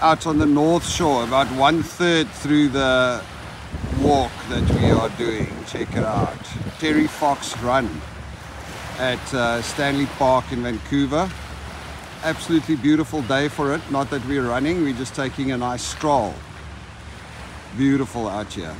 out on the North Shore, about one third through the walk that we are doing. Check it out. Terry Fox Run at uh, Stanley Park in Vancouver. Absolutely beautiful day for it. Not that we're running, we're just taking a nice stroll. Beautiful out here.